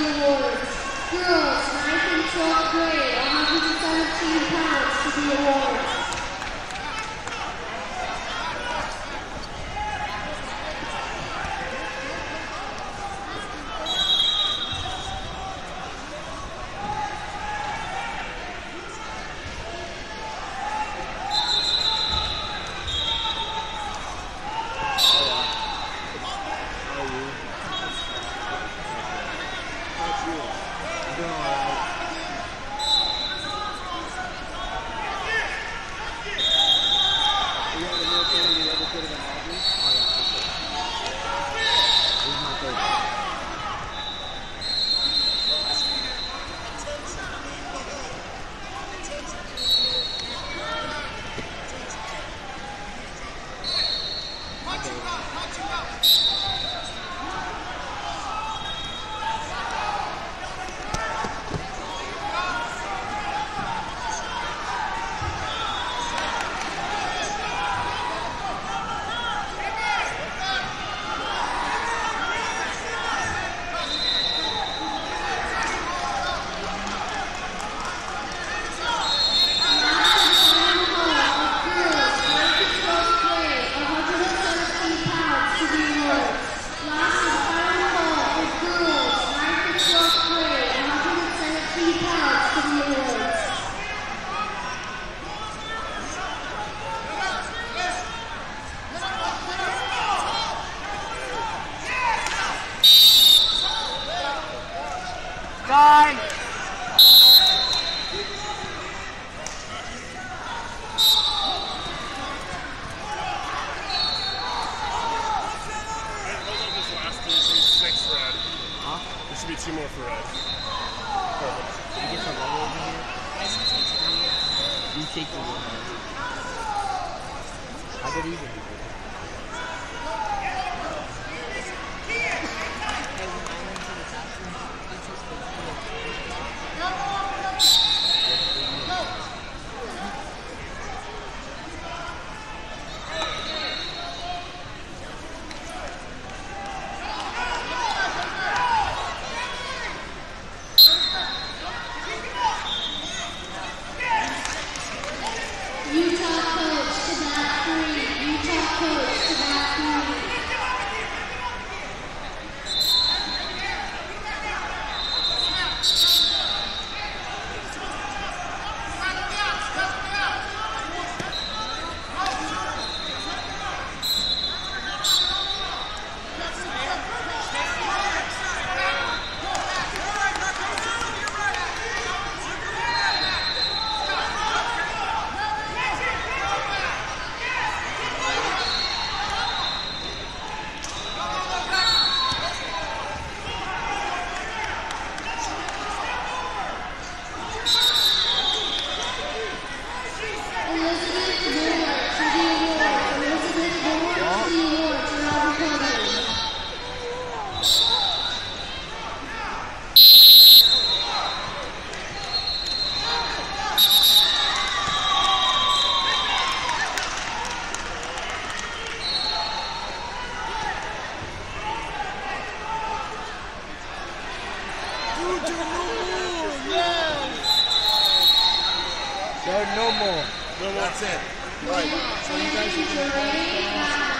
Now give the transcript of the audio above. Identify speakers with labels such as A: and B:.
A: Awards, Girls, 9th and 12th
B: grade.
C: There should be two more for red.
B: You get the level over here? You take the one. I could even do There are no more.
C: No, that's it. Right. So you guys are gonna.
A: Jermaine